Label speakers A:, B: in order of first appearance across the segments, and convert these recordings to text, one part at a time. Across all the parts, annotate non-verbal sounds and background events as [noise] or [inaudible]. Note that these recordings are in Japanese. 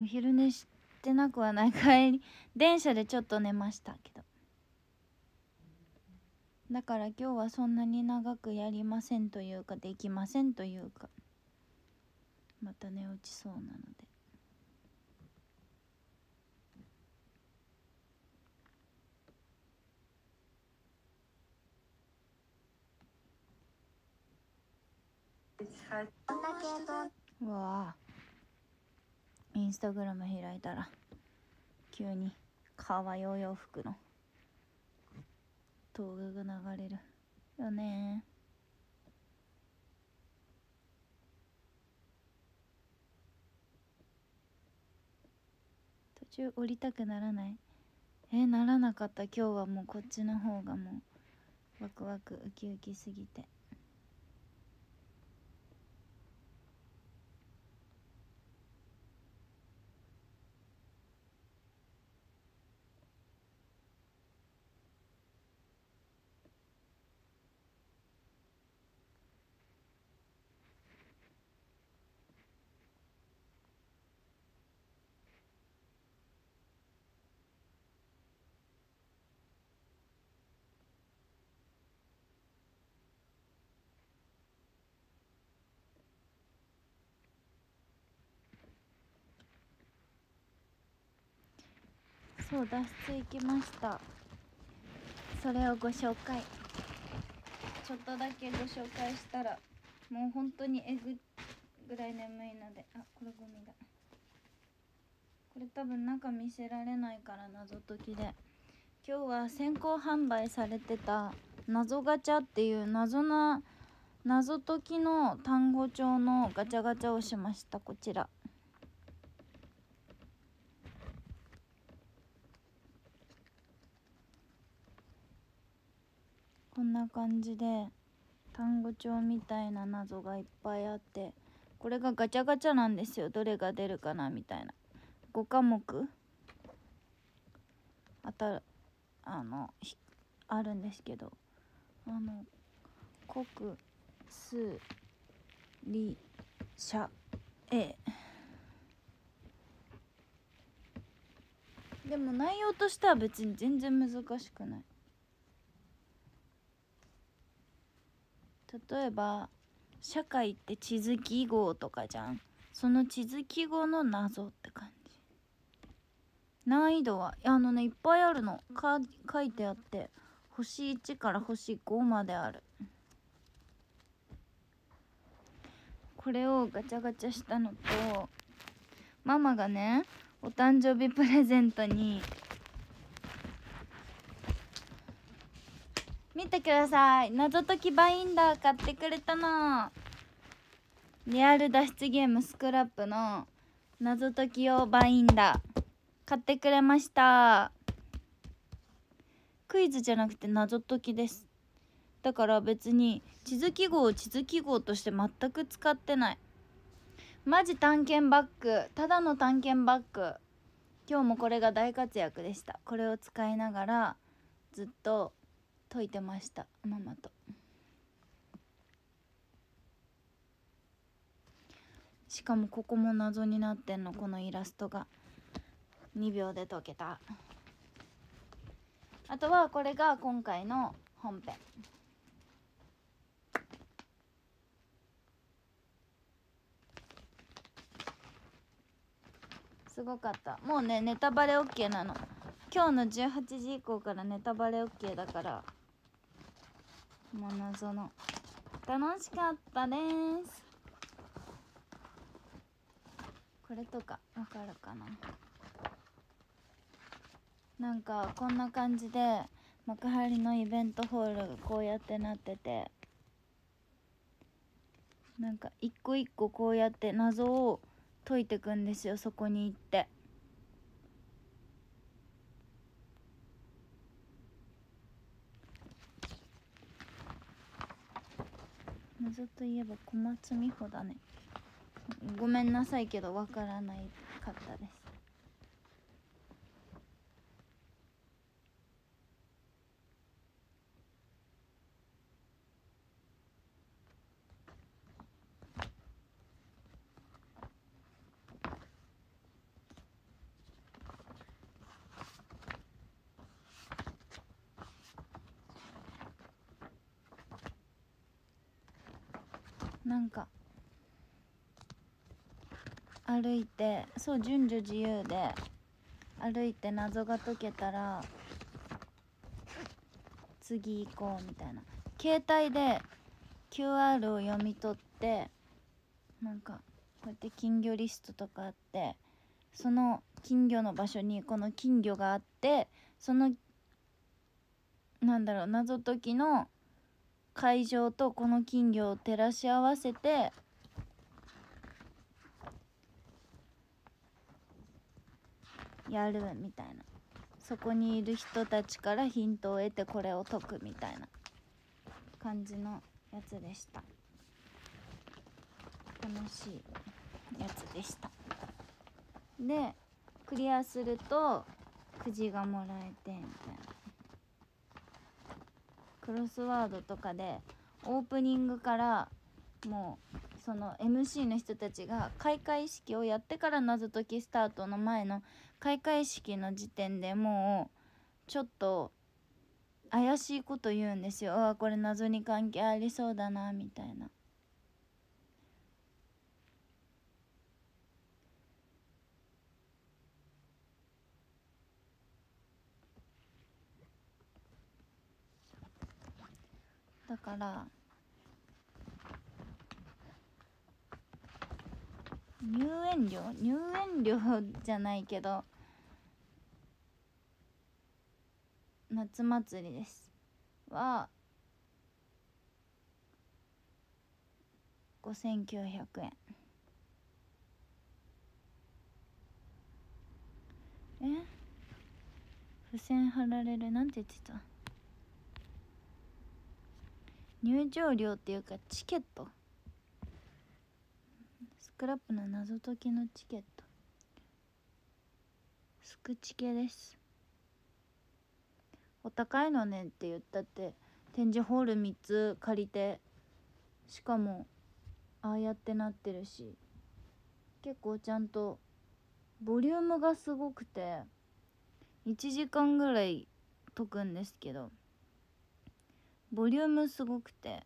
A: お昼寝してなくはない帰り [laughs] 電車でちょっと寝ましたけど。だから今日はそんなに長くやりませんというかできませんというかまた寝落ちそうなので。うわあインスタグラム開いたら急にかわよ洋服の動画が流れるよね。途中降りたくならない。えならなかった。今日はもうこっちの方がもうワクワクウキウキすぎて。そう脱出行きました。それをご紹介。ちょっとだけご紹介したらもう本当にえぐぐらい眠いのであこれゴミだ。これ多分中見せられないから謎解きで。今日は先行販売されてた謎ガチャっていう謎な謎解きの単語帳のガチャガチャをしましたこちら。こんな感じで単語帳みたいな謎がいっぱいあってこれがガチャガチャなんですよ。どれが出るかなみたいな。5科目？あたるあのあるんですけど。あの国数理社 A でも内容としては別に全然難しくない。例えば社会って地図記号とかじゃん。その地図記号の謎って感じ。難易度はあのねいっぱいあるの。か書いてあって。星1から星5まである。これをガチャガチャしたのとママがねお誕生日プレゼントに見てください。謎解きバインダー買ってくれたの。リアル脱出ゲームスクラップの謎解き用バインダー買ってくれました。クイズじゃなくて謎解きです。だから別に地図記号を地図記号として全く使ってない。マジ探検バッグ。ただの探検バッグ。今日もこれが大活躍でした。これを使いながらずっと解いてましたママと。しかもここも謎になってんのこのイラストが。2秒で解けた。あとはこれが今回の本編。すごかった。もうねネタバレ OK なの。今日の18時以降からネタバレ OK だから。もう謎の。楽しかったです。これとかわかるかな。なんかこんな感じで幕張のイベントホールがこうやってなってて。なんか一個一個こうやって謎を解いてくんですよそこに行って。謎といえば小松美穂だね。ごめんなさいけどわからないかったですなんか歩いてそう順序自由で歩いて謎が解けたら次行こうみたいな。携帯で QR を読み取ってなんかこうやって金魚リストとかあってその金魚の場所にこの金魚があってそのなんだろう謎解きの会場とこの金魚を照らし合わせてやるみたいな。そこにいる人たちからヒントを得てこれを解くみたいな感じのやつでした。楽しいやつでした。でクリアするとくじがもらえてみたいな。クロスワードとかでオープニングからもうその MC の人たちが開会式をやってから謎解きスタートの前の開会式の時点でもうちょっと怪しいこと言うんですよあこれ謎に関係ありそうだなみたいな。だから入園料？入園料じゃないけど夏祭りです。は5900円。え？付箋貼られる？なんて言ってた？入場料っていうかチケット？クラップの謎解きのチケット。スクチケです。お高いのねって言ったって展示ホール3つ借りてしかもああやってなってるし結構ちゃんとボリュームがすごくて1時間ぐらい解くんですけどボリュームすごくて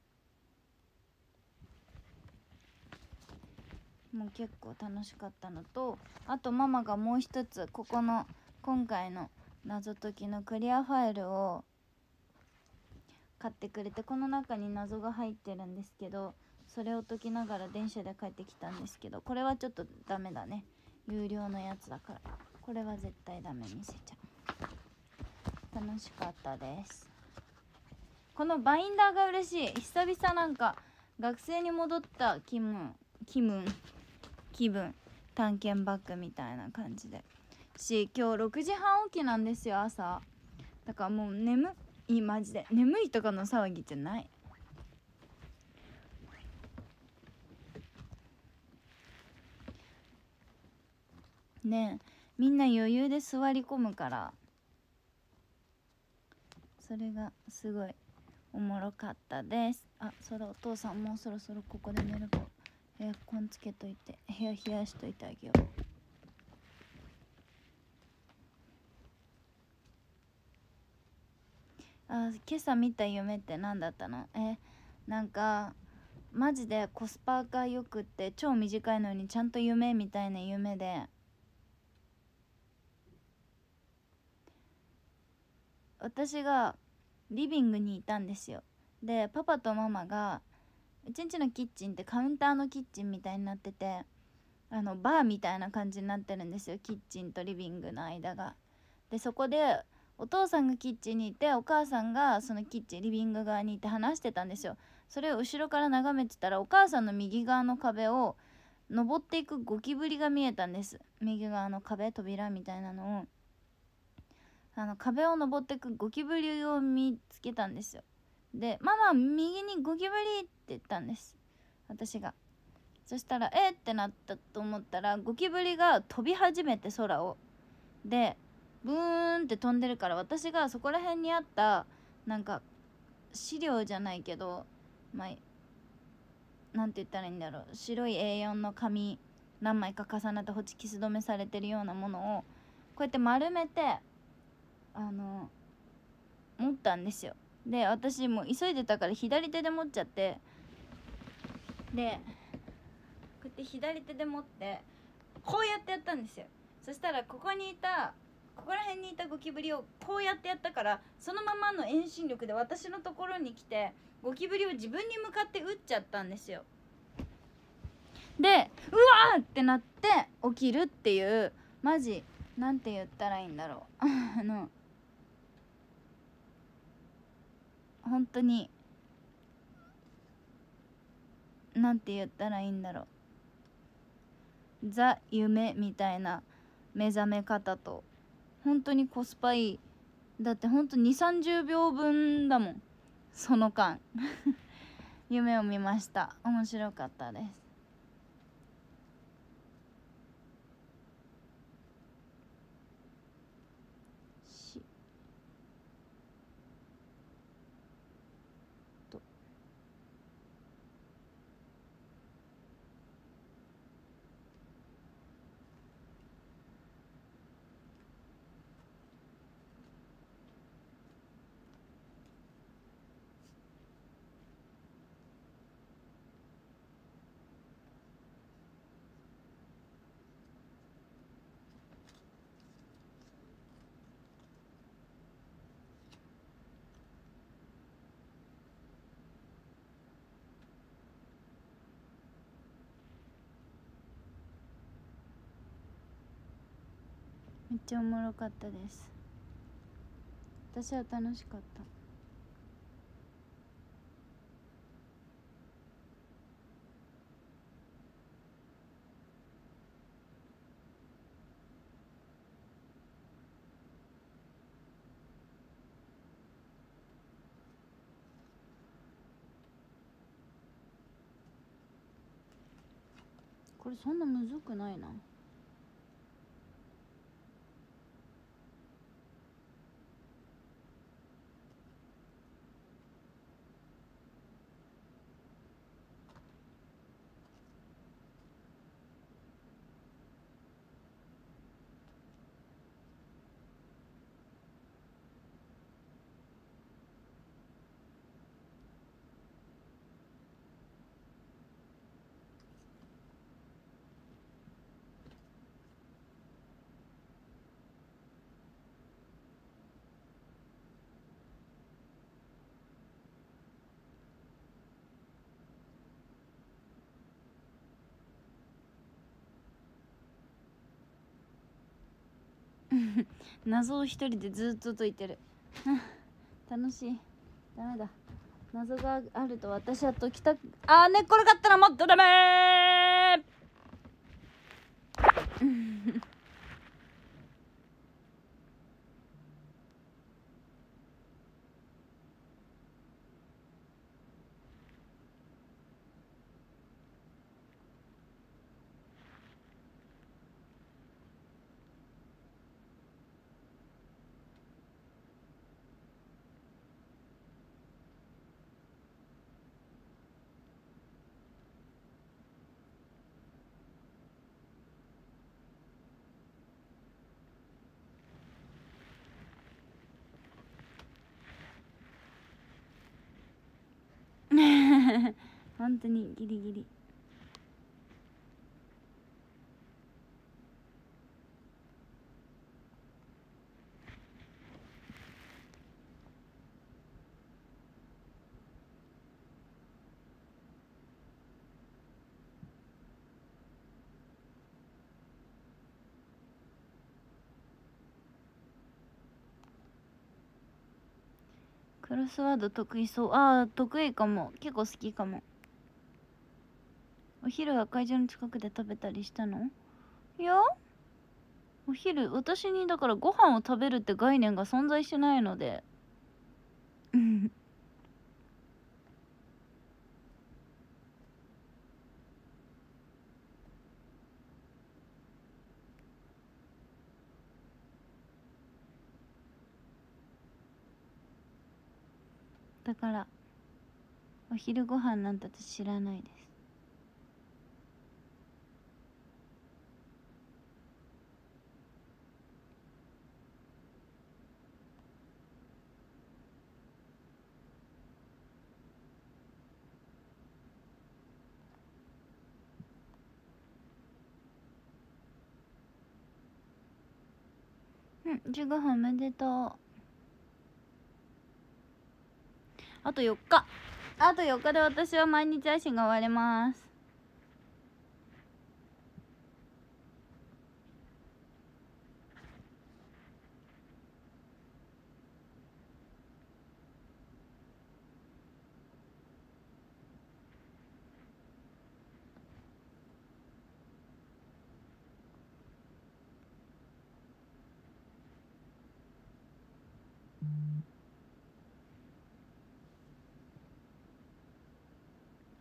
A: もう結構楽しかったのとあとママがもう一つここの今回の謎解きのクリアファイルを買ってくれてこの中に謎が入ってるんですけどそれを解きながら電車で帰ってきたんですけどこれはちょっとダメだね。有料のやつだから。これは絶対ダメ見せちゃう。楽しかったです。このバインダーが嬉しい。久々なんか学生に戻った気分気分。気分探検バッグみたいな感じで。し今日6時半起きなんですよ朝。だからもう眠いマジで。眠いとかの騒ぎじゃない。ねえみんな余裕で座り込むから。それがすごいおもろかったです。あそうだお父さんもうそろそろここで寝るか。エアコンつけといて部屋冷やしといてあげよう。あ今朝見た夢って何だったの？えなんかマジでコスパがよくって超短いのにちゃんと夢みたいな夢で。私がリビングにいたんですよ。でパパとママがうちんちのキッチンってカウンターのキッチンみたいになっててあのバーみたいな感じになってるんですよキッチンとリビングの間が。でそこでお父さんがキッチンにいてお母さんがそのキッチンリビング側にいて話してたんですよ。それを後ろから眺めてたらお母さんの右側の壁を登っていくゴキブリが見えたんです右側の壁扉みたいなのをあの壁を登っていくゴキブリを見つけたんですよで「ママ右にゴキブリ!」って言ったんです。私が。そしたら「えっ?」ってなったと思ったらゴキブリが飛び始めて空を。でブーンって飛んでるから私がそこら辺にあったなんか資料じゃないけどまあなんて言ったらいいんだろう。白い A4 の紙何枚か重なってホチキス止めされてるようなものをこうやって丸めてあの持ったんですよ。で私も急いでたから左手で持っちゃってでこうやって左手で持ってこうやってやったんですよ。そしたらここにいたここら辺にいたゴキブリをこうやってやったからそのままの遠心力で私のところに来てゴキブリを自分に向かって撃っちゃったんですよ。でうわーってなって起きるっていうマジなんて言ったらいいんだろう。[laughs] あの本当になんて言ったらいいんだろう。ザ夢みたいな目覚め方と。本当にコスパいい。だってほんと2 3 0秒分だもん。その間。[laughs] 夢を見ました。面白かったです。めっちゃおもろかったです。私は楽しかった。これそんなむずくないな。謎を一人でずっと解いてる。楽しい。ダメだ。謎があると私は解きたくあー寝っ転がったらもっとダメ本当にギリギリ。クロスワード得意そう。ああ得意かも。結構好きかも。お昼は会場の近くで食べたりしたの？いや。お昼私にだからご飯を食べるって概念が存在しないので。だからお昼ご飯なんて私知らないです。うん15分おめでとうあと4日あと4日で私は毎日配信が終わります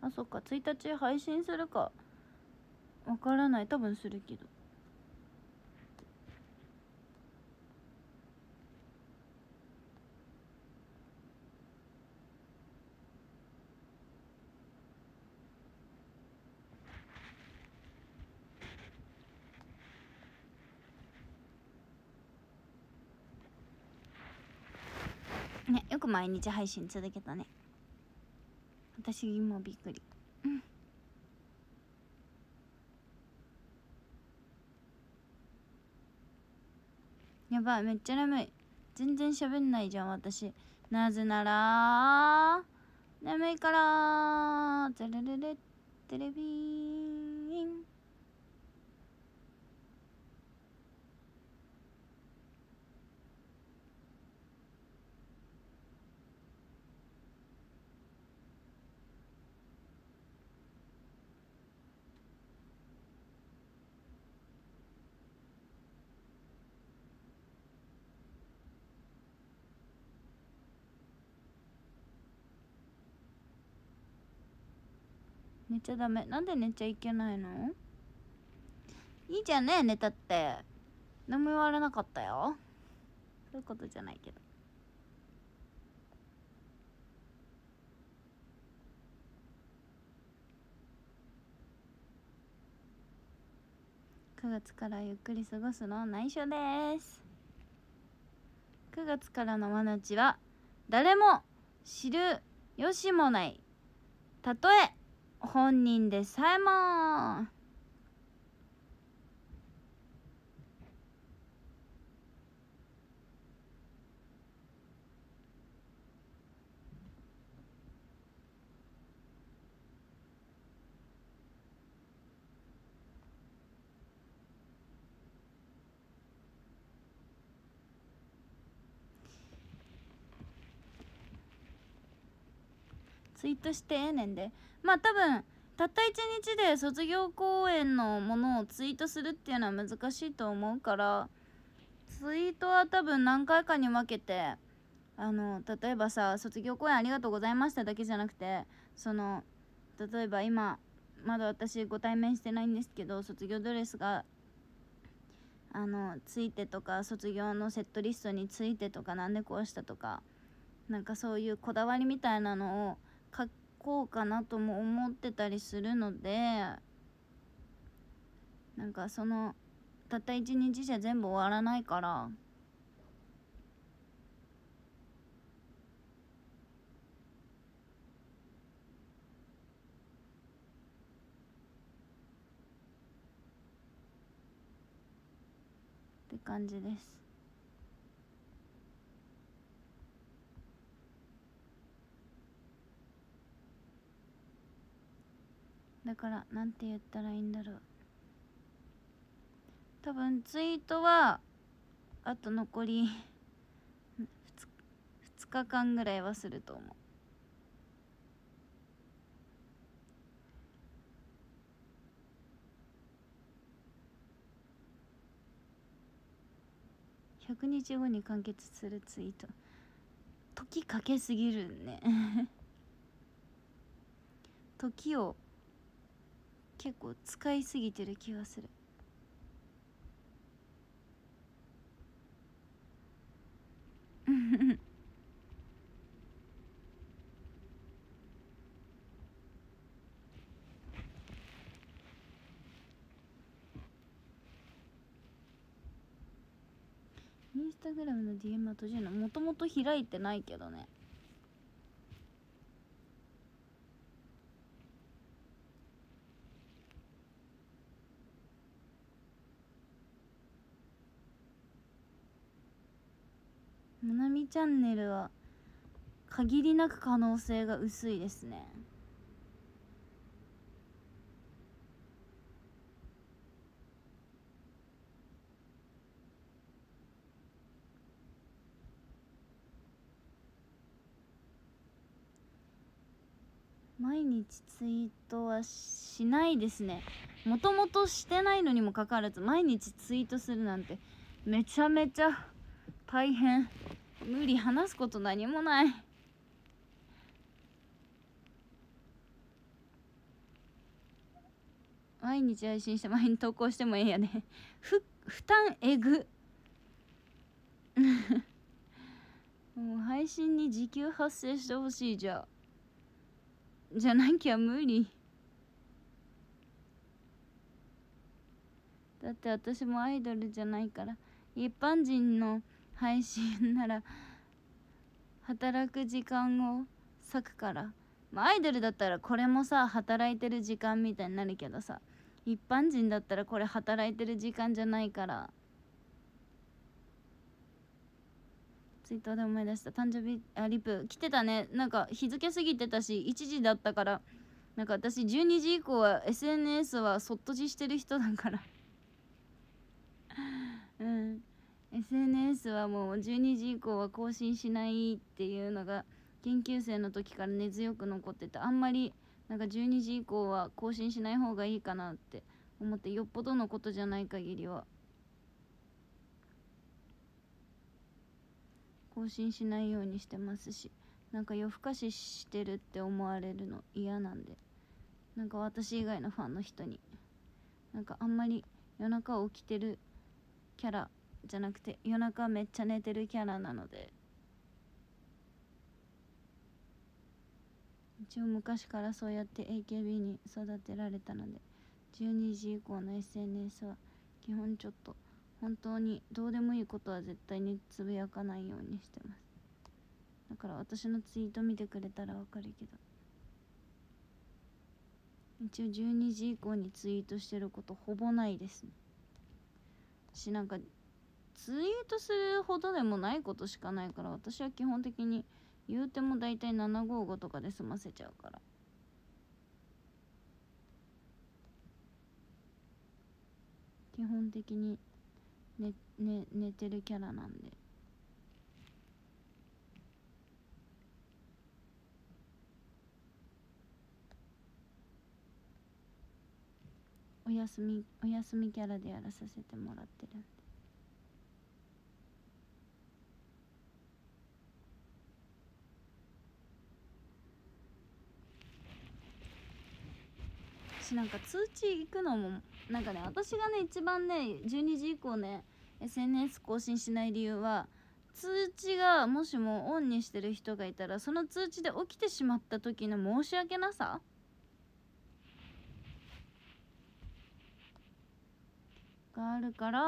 A: あそっか。1日配信するか。わからない。多分するけど。ねよく毎日配信続けたね。私もびっくり。うん。やばいめっちゃ眠い。全然しゃべんないじゃん私。なぜなら眠いから。テレレレテレビーン。寝ちゃダメ。なんで寝ちゃいけないの？いいじゃんね寝たって。何も言われなかったよ。そういうことじゃないけど。9月からゆっくり過ごすの？内緒です。9月からのマナチは誰も知るよしもない。たとえ本人でさえも。ツイートしてええねんで。まあ多分たった一日で卒業公演のものをツイートするっていうのは難しいと思うからツイートは多分何回かに分けてあの例えばさ卒業公演ありがとうございましただけじゃなくてその例えば今まだ私ご対面してないんですけど卒業ドレスがあのついてとか卒業のセットリストについてとかなんでこうしたとかなんかそういうこだわりみたいなのを書こうかなとも思ってたりするのでなんかそのたった一日じゃ全部終わらないから。って感じです。だからなんて言ったらいいんだろう。多分ツイートはあと残り 2, 2日間ぐらいはすると思う。100日後に完結するツイート。時かけすぎるね。[laughs] 時を結構使いすぎてる気がする。[laughs] インスタグラムの DM は閉じるの？もともと開いてないけどね。チャンネルは限りなく可能性が薄いですね。毎日ツイートはしないですね。もともとしてないのにもかかわらず毎日ツイートするなんてめちゃめちゃ大変。無理話すこと何もない。毎日配信して毎日投稿してもええやね。[laughs] ふ負担えぐ。[laughs] もう配信に時給発生してほしいじゃ。じゃなきゃ無理。だって私もアイドルじゃないから一般人の配信なら働く時間を割くから。まあアイドルだったらこれもさ働いてる時間みたいになるけどさ一般人だったらこれ働いてる時間じゃないから。ツイッターで思い出した。誕生日あリプ来てたね。なんか日付過ぎてたし1時だったから。なんか私12時以降は SNS はそっとじしてる人だから。[laughs] うん。SNS はもう12時以降は更新しないっていうのが研究生の時から根強く残っててあんまりなんか12時以降は更新しない方がいいかなって思ってよっぽどのことじゃない限りは更新しないようにしてますしなんか夜更かししてるって思われるの嫌なんでなんか私以外のファンの人になんかあんまり夜中起きてるキャラじゃなくて夜中めっちゃ寝てるキャラなので。一応昔からそうやって AKB に育てられたので12時以降の SNS は基本ちょっと本当にどうでもいいことは絶対につぶやかないようにしてます。だから私のツイート見てくれたらわかるけど。一応12時以降にツイートしてることほぼないです。ねしなんかツイートするほどでもないことしかないから私は基本的に言うても大体755とかで済ませちゃうから。基本的に寝寝寝てるキャラなんで。お休みお休みキャラでやらさせてもらってるんで。しなんか通知行くのもなんかね私がね一番ね12時以降ね SNS 更新しない理由は通知がもしもオンにしてる人がいたらその通知で起きてしまった時の申し訳なさ？があるから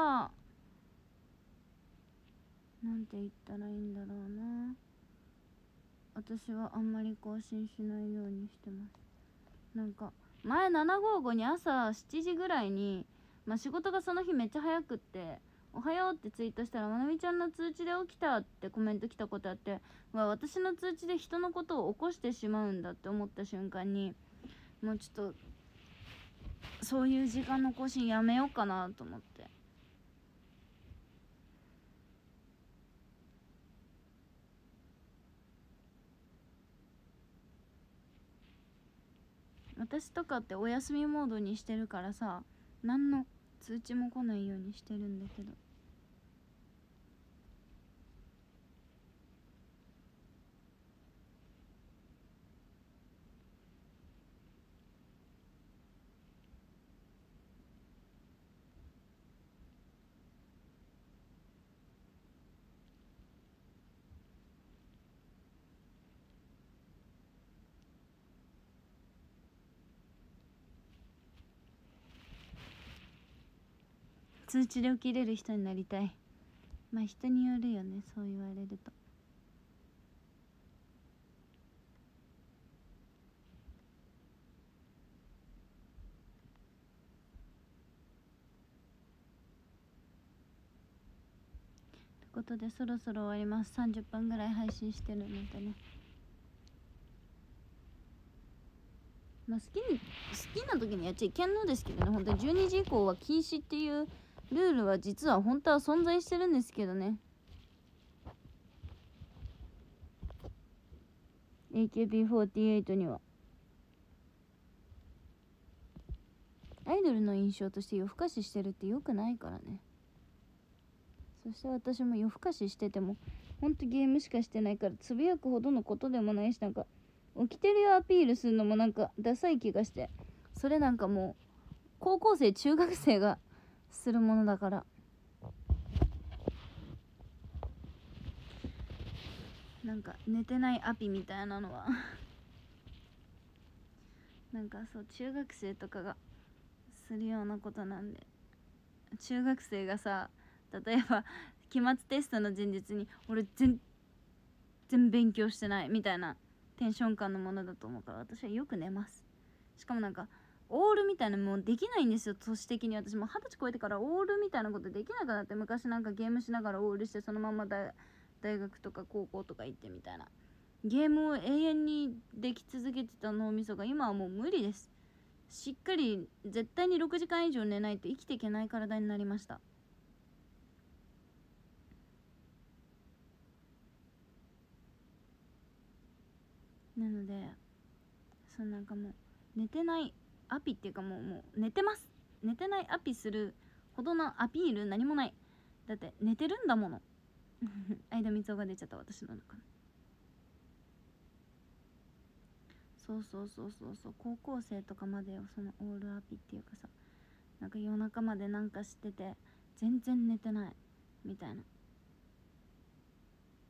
A: なんて言ったらいいんだろうな。私はあんまり更新しないようにしてます。なんか前755に朝7時ぐらいに、まあ、仕事がその日めっちゃ早くって「おはよう」ってツイートしたら「まなみちゃんの通知で起きた」ってコメント来たことあってわ私の通知で人のことを起こしてしまうんだって思った瞬間にもうちょっとそういう時間の更新やめようかなと思って。私とかってお休みモードにしてるからさ何の通知も来ないようにしてるんだけど。通知で起きれる人になりたい。まあ人によるよねそう言われると。ということでそろそろ終わります。30分ぐらい配信してるのでね。まあ好きに好きな時にやっちゃいけんのですけどね。本当に12時以降は禁止っていうルールは実は本当は存在してるんですけどね。AKB48 には。アイドルの印象として夜更かししてるってよくないからね。そして私も夜更かししててもほんとゲームしかしてないからつぶやくほどのことでもないしなんか起きてるよアピールするのもなんかダサい気がして。それなんかもう高校生中学生がするものだから。なんか寝てないアピみたいなのは。[laughs] なんかそう中学生とかがするようなことなんで。中学生がさ例えば期末テストの前日に俺全然勉強してないみたいなテンション感のものだと思うから私はよく寝ます。しかもなんかオールみたいなもうできないんですよ都市的に。私も二十歳超えてからオールみたいなことできなくなって昔なんかゲームしながらオールしてそのまま大学とか高校とか行ってみたいな。ゲームを永遠にでき続けてた脳みそが今はもう無理です。しっかり絶対に6時間以上寝ないと生きていけない体になりました。なのでそうなんかもう寝てない。アピっていうかもうもう寝てます。寝てないアピするほどのアピール何もない。だって寝てるんだもの。相田光雄が出ちゃった私の中。にそうそうそうそうそう。高校生とかまでよそのオールアピっていうかさ。なんか夜中までなんかしてて全然寝てない。みたいな。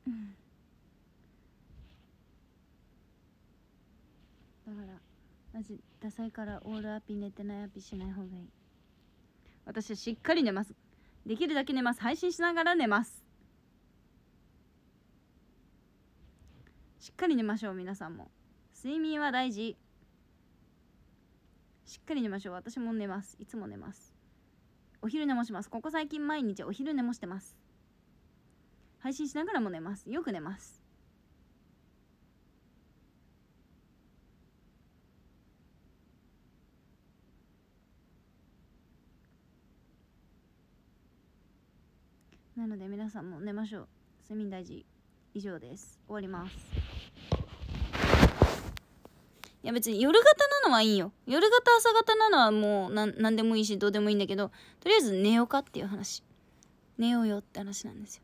A: う [laughs] んだからマジダサいからオールアピ寝てないアピしない方がいい。私はしっかり寝ます。できるだけ寝ます。配信しながら寝ます。しっかり寝ましょう皆さんも。睡眠は大事。しっかり寝ましょう。私も寝ます。いつも寝ます。お昼寝もします。ここ最近毎日お昼寝もしてます。配信しながらも寝ます。よく寝ます。なので皆さんも寝ましょう。睡眠大事。以上です。終わります。いや別に夜型なのはいいよ。夜型朝型なのはもう何でもいいしどうでもいいんだけどとりあえず寝ようかっていう話。寝ようよって話なんですよ。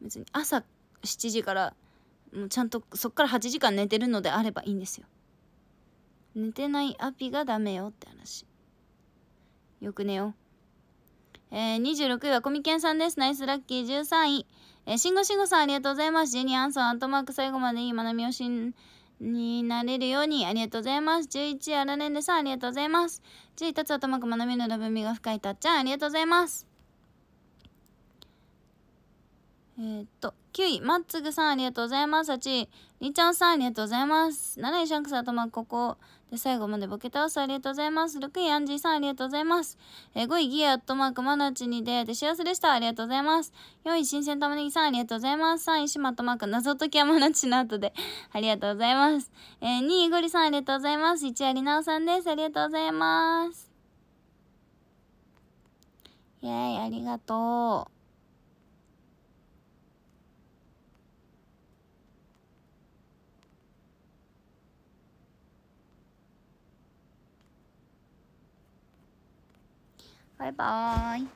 A: 別に朝7時からもうちゃんとそっから8時間寝てるのであればいいんですよ。寝てないアピがダメよって話。よく寝よう。えー、26位はコミケンさんです。ナイスラッキー13位。えー、しんごしんごさんありがとうございます。ジェニーアンソン、アントマーク最後までいい学びをしんになれるようにありがとうございます。11位、アラネンデさんありがとうございます。10位、タツアトマーク学びのラブミが深いたっちゃんありがとうございます。えー、っと、9位、マッツグさんありがとうございます。8位、りちゃんさんありがとうございます。7位、シャンクス頭ここで最後までボケ倒すありがとうございます。6位、アンジーさんありがとうございます。えー、5位、ギアアットマークマナチに出会えて幸せでした。ありがとうございます。4位、新鮮玉ねぎさんありがとうございます。3位、シマットマーク謎解き山ナチの後で [laughs] ありがとうございます。えー、2位、ゴリさんありがとうございます。1位、アリナオさんです。ありがとうございます。イェーイ、ありがとう。バイバーイ。